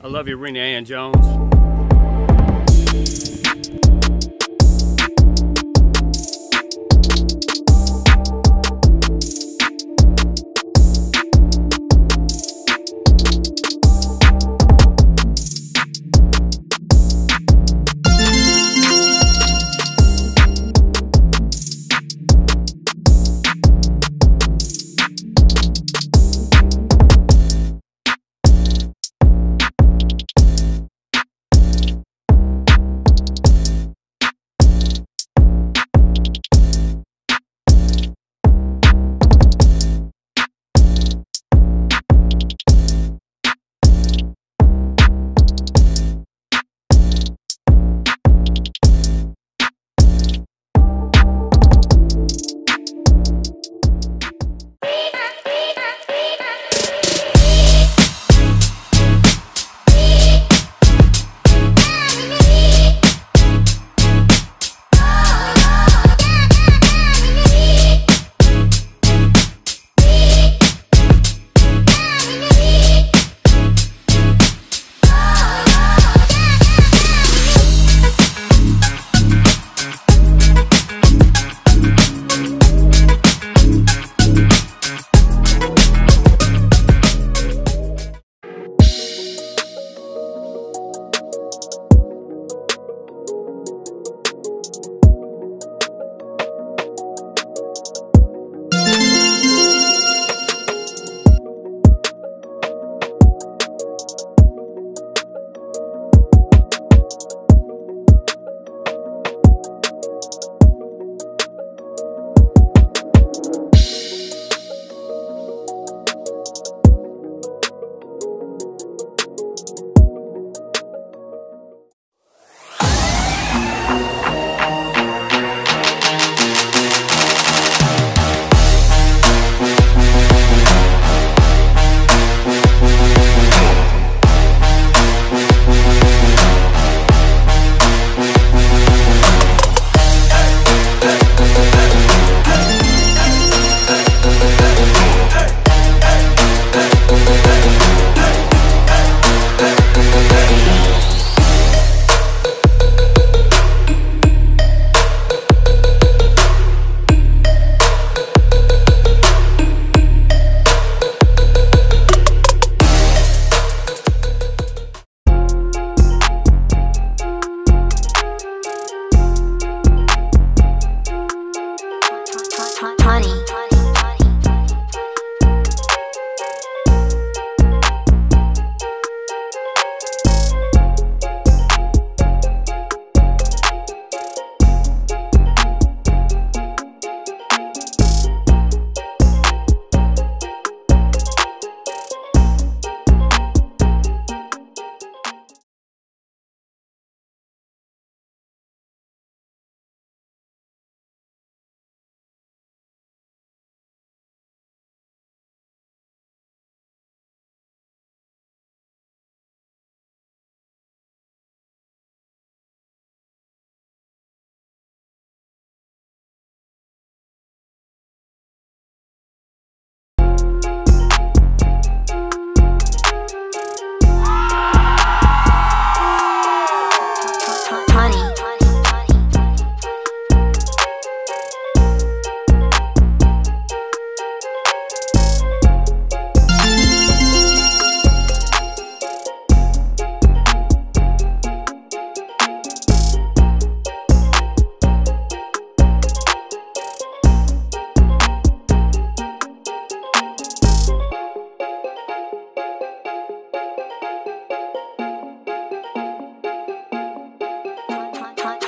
I love you, Rena Ann Jones.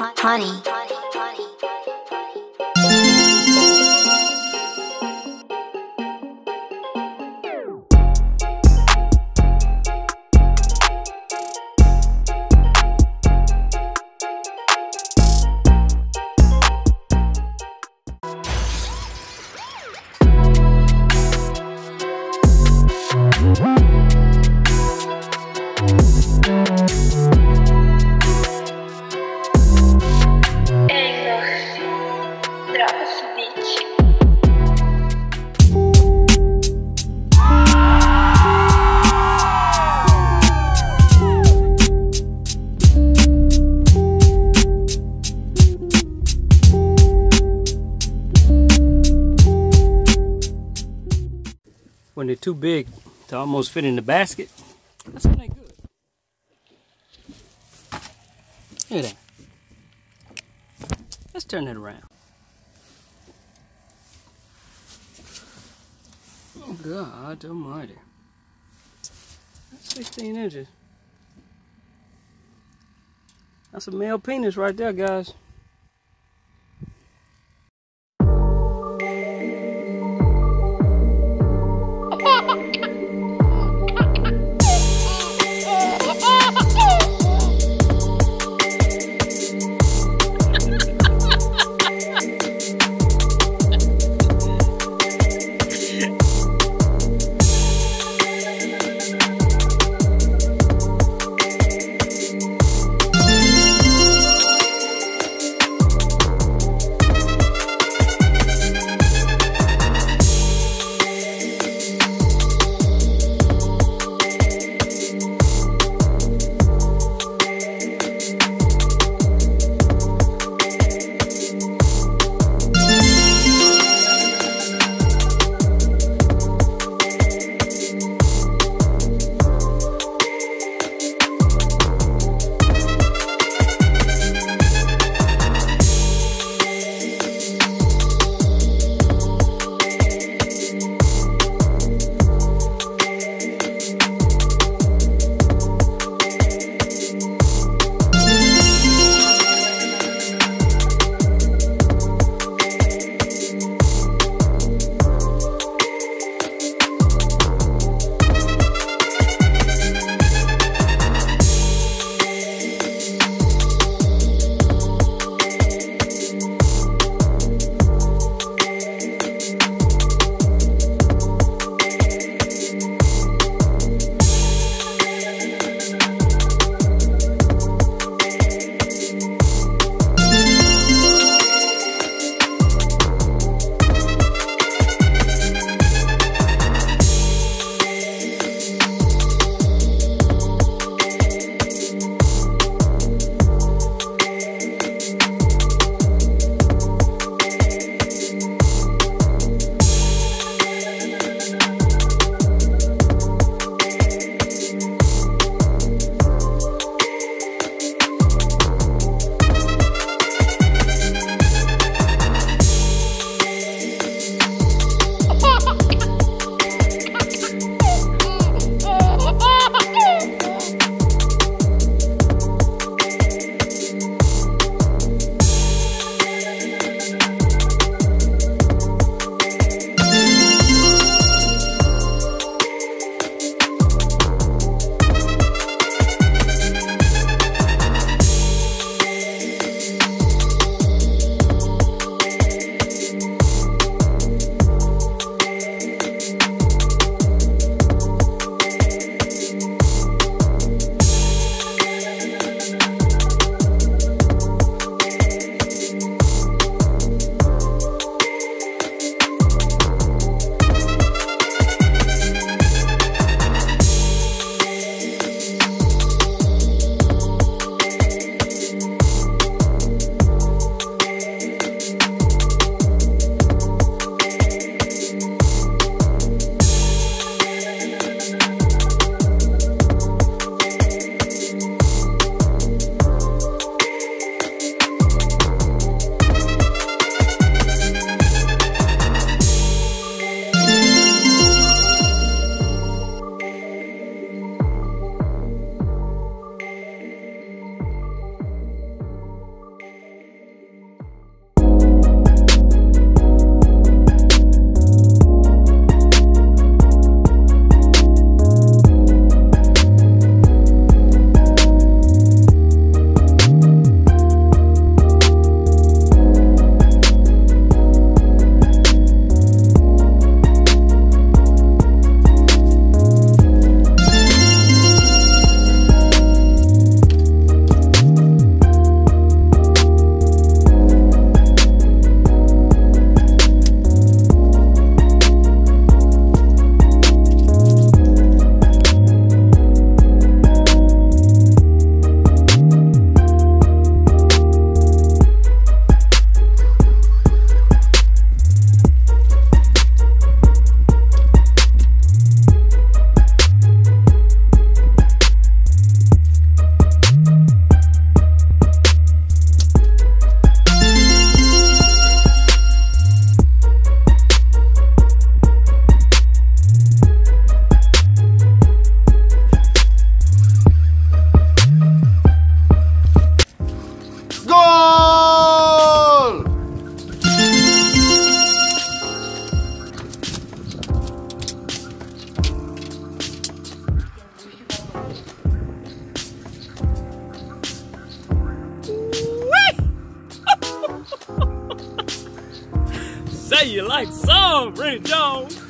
Honey. They're too big to almost fit in the basket, that's when they're good. Look at that. Let's turn it around. Oh God almighty. That's 16 inches. That's a male penis right there, guys. How you like some, Randy Jones?